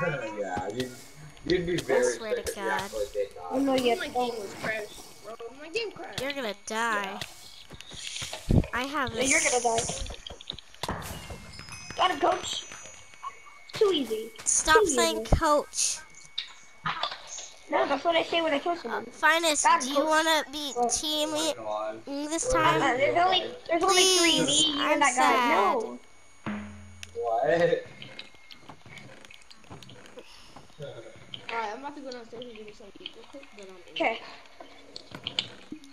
yeah, you'd, you'd be very swear to sick if you God. actually did Oh not. no, My yeah. game was crashed, bro. My game crashed. You're gonna die. I have Yeah, this. you're gonna die. Got him, coach. Too easy. Stop Too saying easy. coach. No, that's what I say when I kill someone. Finest, God, do you coach. wanna be What? team Oh my God. this Uh, time? there's only there's only three. Please, Me, you, I'm and that guy. No. What? Alright, I'm about to go downstairs and give you some eat real quick, but um, Okay.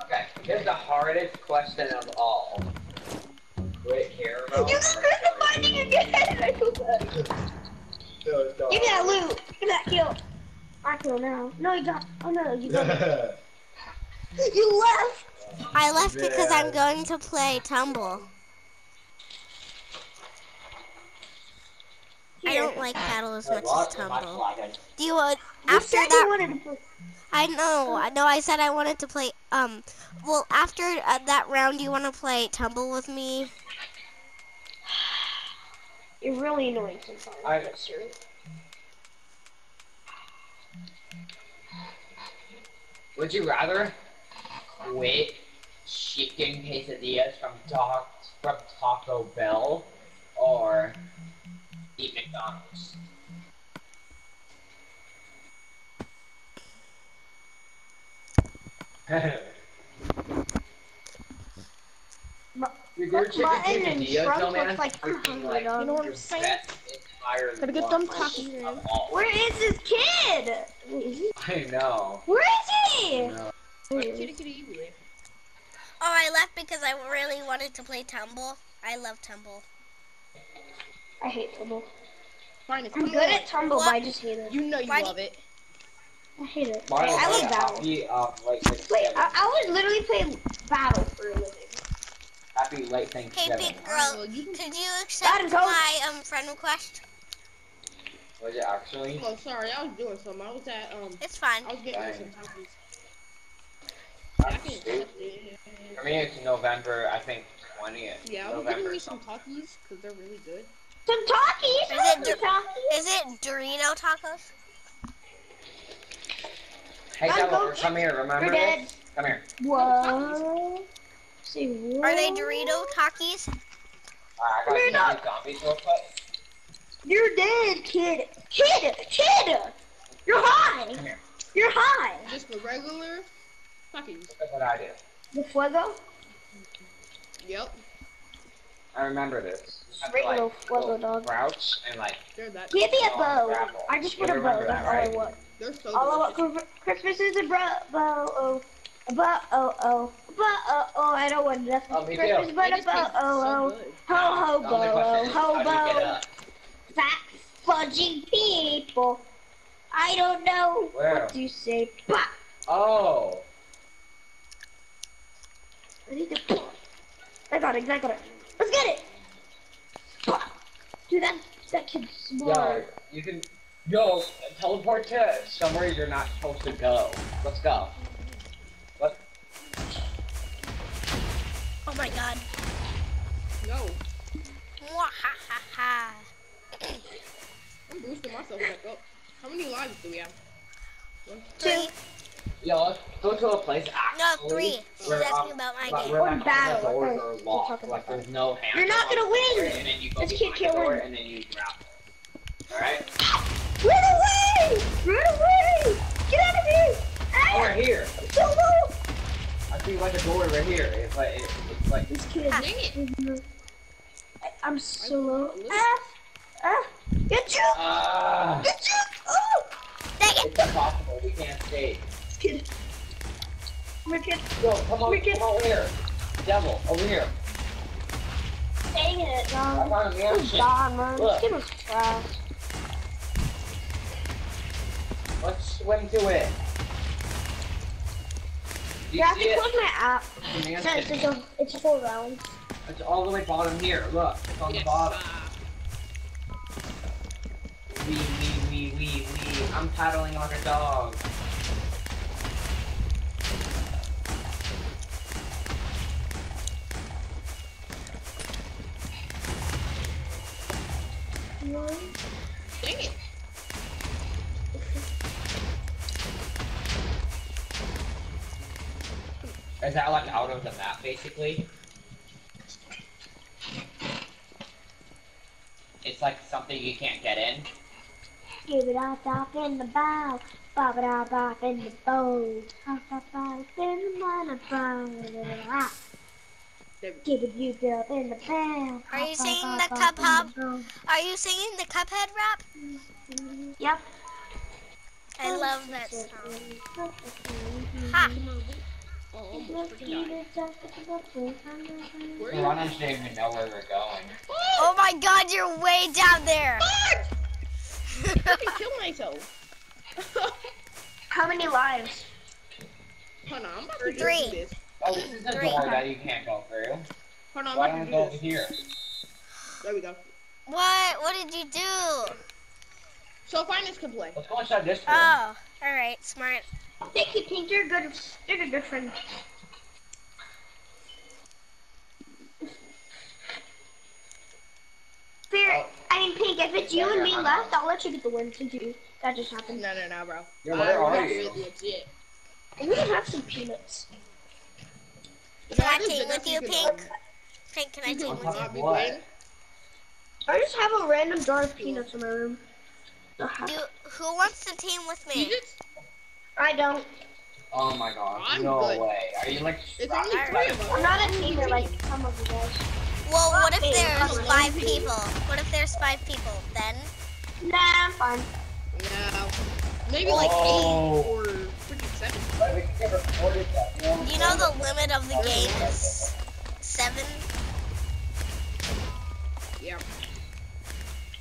Okay, here's the hardest question of all. Wait, caramel. You screwed the finding again. I feel. Give me that loot. Give me that kill. I kill now. No, you got. Oh no, you got. you left. I left because I'm going to play Tumble. I don't like Battle as much as Tumble. Do you uh, You after said you that? wanted. I know. I know. I said I wanted to play. Um. Well, after uh, that round, you want to play Tumble with me? You're really annoying sometimes. I- but serious. Would you rather quit chicken quesadillas from, Ta- from Taco Bell or eat McDonald's? Mu- Your your chicken mutton and quesadillas, shrimp looks like would be 200 like. You know what I'm saying? Gotta get them lunch tacos. Where is this kid? Wait, is he? I know. Where is he? I know. Where Like, is kitty he? kitty you live. Oh, I left because I really wanted to play Tumble. I love Tumble. I hate Tumble. Fine, it's I'm good at Tumble, but I just hate it. You know you Why love it. I hate it. Mine I love like Battle. happy, um, like, like Wait. I, I would literally play Battle for a living. happy late Hey, big girl, can- could you accept my um friend request? Was it actually? Oh, sorry, I was doing something. I was at um, It's fine. I was getting me Dang. some tacos. I'm I can stupid. accept it. For me, it's November, I think, 20th. Yeah, I was November getting me some something. Takis because they're really good. Some Takis. Is it Takis. Is it Dorito tacos? Hey, I'm Devil, Coach. come here, remember You're dead. this? Come here. What? Say what? Are they Dorito Takis? Alright, I gotta You're not- these zombies real quick. You're dead, kid. Kid, kid. You're high. Come here. You're high. Just the regular Takis. Look at what I do. The fuego. Yep, I remember this. You have to, like, fuego go dog. Crouch and like. Give me a bow. I just want a bow. That's all I want. So All I want for Christmas is a bro, bow. Oh, a bow. Oh, oh, a bow. Oh, oh. I don't want nothing Oh, Christmas too. but a just bow. Oh, so oh. Ho, ho, the bow. Oh, ho, how do you get bow. Fat, fudgy people. I don't know Where? what to say. Bah. Oh! I need to. I got it. I got it. Let's get it. Dude, that that kid's smart. Yo, you can, yo, teleport to somewhere you're not supposed to go. Let's go. Let's, Oh my god. No, Mwahaha. I'm boosting myself back up. How many lives do we have? One, Three. Yo, let's go to a place No, three. She's where, asking um, about my game. where, Or like, battle, the doors okay. are locked. talk Like, there's no handle. You're not gonna win. And then you go This kid can't win. and then you drop. Alright? Run away! Run away! Get out of here! Ah, right here. so low! I see like a door right here. It's like, it, it's like, This kid. Dang it! I- I'm so low. Ah! Ah! Get you! ah, Get you! Oh! Dang it. it's impossible. We can't stay. Kid. Come here. Yo, come on, We can- come over here. Devil, over here. Dang it, I dog. found a Oh, mansion. God, man. Look. This kid was trash. Let's swim to it. Do You you have see to close my app. The It says mansion. it's, a, it's four rounds. It's all the way bottom here. Look, it's on the bottom. Wee, wee, wee, wee, wee. I'm paddling like a dog. Is that like out of the map basically? It's like something you can't get in. Give it up, up in the bow, bop it up, up in the bow, up, up, up in the bow, Give you up in the bow. Are you singing the Cup hop Are you singing the Cuphead rap? Yep. I love that song. Ha! Oh, almost freaking died. Where are The you? runners didn't even know where we're going. Oh my god, you're way down there. I can kill myself. How many lives? Hold on, I'm about to do Three. this. Oh, this is the Three. door that you can't go through. Hold on, Why don't to we go over here? There we go. what? What did you do? So finance can play. Let's go inside this room. Oh, alright, smart. Thank you, Pink. You're a good. You're a good friend. Spirit, oh. I mean Pink. If it's you and me left, I'll let you get the win since you that just happened. No, no, no, bro. Yeah, where I are you? Legit. We have some peanuts. Can I team with you, Pink? Pink, can I team with you? not What? I just have a random jar of peanuts in my room. So Do, who wants to team with me? just, I don't. Oh my god. I'm no good. way. Are you like it's strapped only to three of us. I'm not a teamer like some of you guys. Well, what if there's five people? What if there's five people? Then? Nah, I'm fine. No. Maybe Oh. like eight oh. or freaking seven. But we can get recorded that. Do you know the limit of the game is seven? Yeah.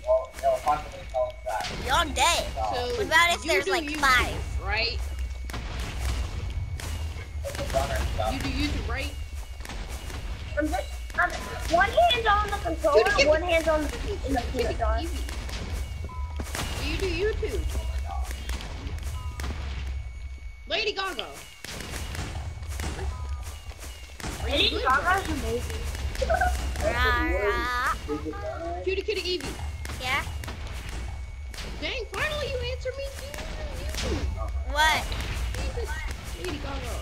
Well, no, possibly tell us that. You're dead. So What about if there's like YouTube, five? Right? It's a runner stuff. You do YouTube, right? I'm just. I'm, one hand on the controller, one hand on the, in the Take peanut it jar. easy. You do YouTube. My god. Lady Gaga. Lady good, Gaga's amazing. Rah, rah. bro? Cutie Kitty Evie. Yeah? Dang, finally you answer me. YouTube. What? Jesus. Lady Gaga.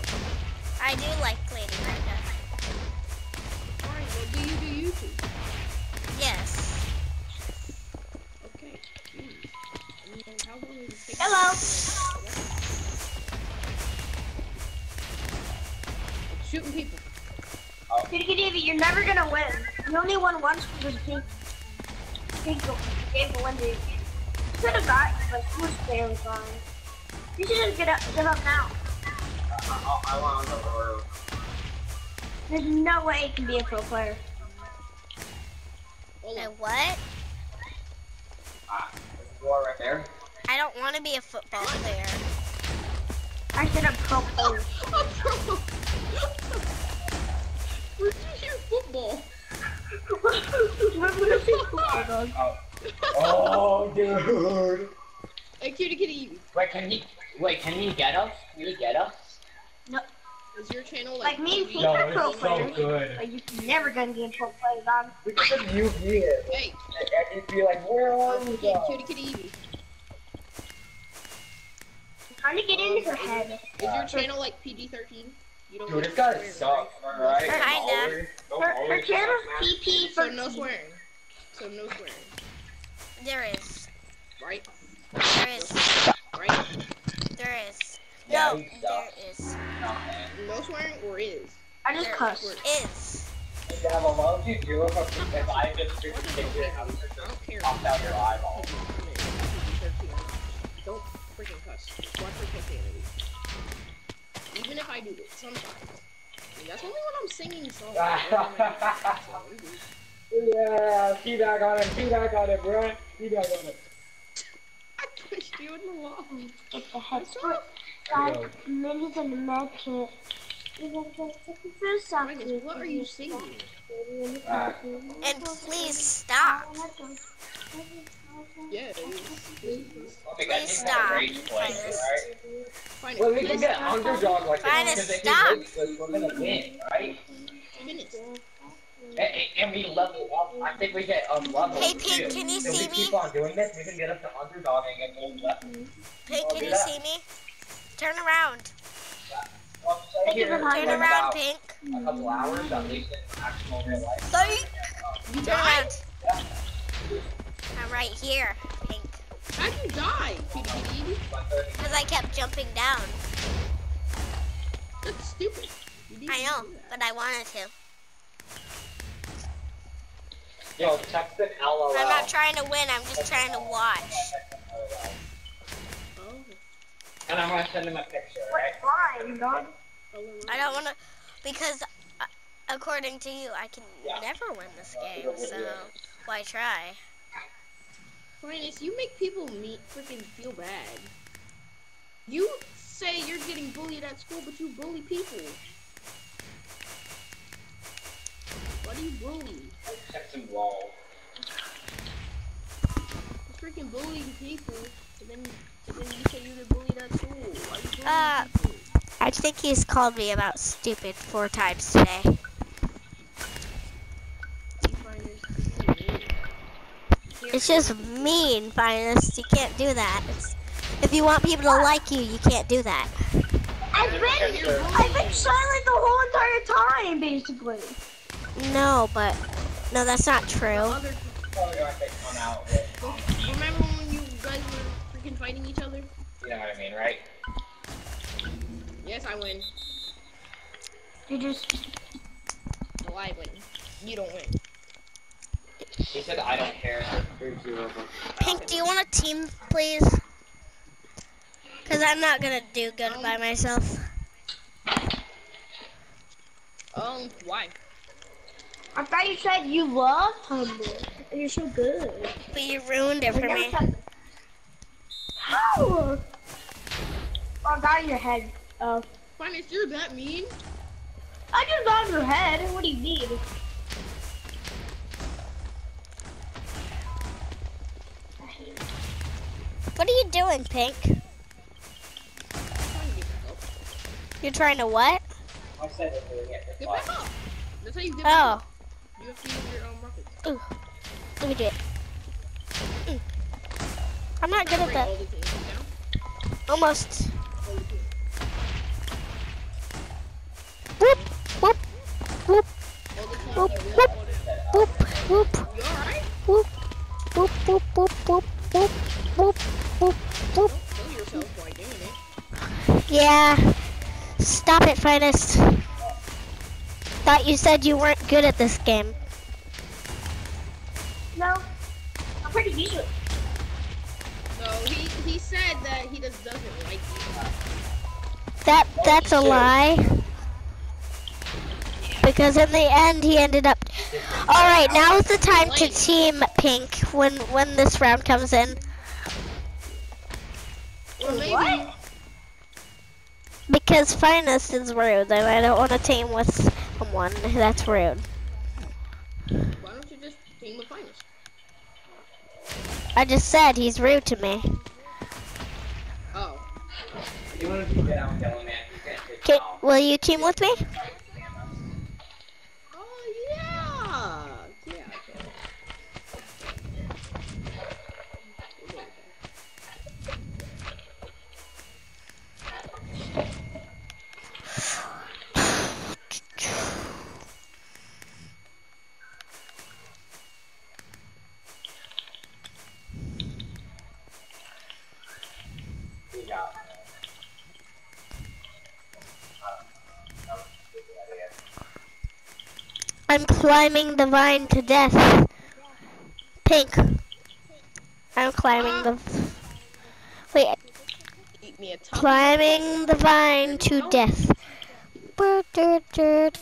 I do like Lady Gaga. You're never gonna win. You only won once because Pink. Pink gave the win to you. Could have got you, but he was barely fine. You should just get up, give up now. I, I, I want to go There's no way you can be a pro player. Wait, what? Ah, there's a door right there. I don't want to be a football player. I said a pro player. Where'd you hear football? Oh. Oh, dude. Hey, Cutie Kitty Wait, can he? Wait, can he get us? Can he get us? No. Is your channel Like like, me and PG? Pink are pro so players. good. But you can never gonna get pro players on. We could have you here, Hey, and you'd be like, "Where are you?" Cutie guys?" Cutie Kitty Evie. Trying to get into her head. Is your channel like PG-13? You Dude, like this guy swearing, sucks. Alright. Kinda. Her, her channel's PP right? So for no swearing. So no swearing. There is. Right? There is. Right? There is. Yeah, No, he there sucks. is. No, swearing or is? I just There cussed. is. Yeah, well, what would you do if, a, if I just took What a is picture okay? and I was I just don't care. popped out your eyeball? Don't freaking cuss. Watch your profanity. Even if I do it sometimes. And that's only when I'm singing songs. Yeah, key back on it, key back on it, bro. Key back on it. I pushed you in the wall. Get the head What's split. up? Five minis in the med kit. Even if it's looking for something. Magnus, what are you singing? And please stop. Yeah, Okay, Please guys, stop. Rage play. Well, we can get underdog like Fine, this because if stop. he wins this, we're gonna win, right? Minutes. And, and we level up. I think we get um level Hey, too. Can you if see we me? keep on doing this, we can get up to underdog and get gold levels. Pink, can you see me? Turn around. Well, stay Thank you here for for hiding. Turn around, Pink. a couple hours, at least in actual real life. Psych. You Turn died? around. I'm right here, Pink. How'd you die? Piggy? Because I kept jumping down. That's stupid. I know, but I wanted to. Yo, text an LOL. I'm not trying to win, I'm just trying to watch. Oh. And I'm gonna send him a picture, What right? line, dog? I don't want to, because uh, according to you, I can Yeah. never win this game, so why try? Finest, you make people me freaking feel bad. You say you're getting bullied at school, but you bully people. What do you bully? Text him lol. You're freaking bullying people, and then, and then you say you get bullied at school. Why you bullying Uh, people? I think he's called me about stupid four times today. Finest, It's just mean, finest. You can't do that. It's, if you want people to like you, you can't do that. I've been, I've been silent the whole entire time, basically. No, but no, that's not true. Other, Probably gonna take one out. With, remember when you guys were freaking fighting each other? you know what I mean, right? Yes, I win. You just, No, I win. You don't win. He said I don't care. Three zero. Pink, do you want a team, please? Because I'm not going to do good by myself. Um, why? I thought you said you love Tumble. And you're so good. But you ruined it You for me. How? Oh, I got in your head. Oh. Finest, you're that mean? I just got in your head. What do you mean? Pink? You're trying to what? Oh. You have to use your ooh. Let me do it. Mm. I'm not good at that. Almost. Finest. Thought you said you weren't good at this game. No. I'm pretty good. So he he said that he just doesn't like you. That that's a lie. Because in the end he ended up All right, now is the time to team Pink when when this round comes in Or maybe What? Because finest is rude and I don't want to team with someone that's rude. why don't you just team with finest? I just said he's rude to me. Oh. You want to get out, Man? You can't take Okay, off. will you team with me? Oh yeah. Yeah. Okay. We got. I'm climbing the vine to death. Pink. I'm climbing the Wait, Eat me a climbing the vine to death. Brr, dirt, dirt.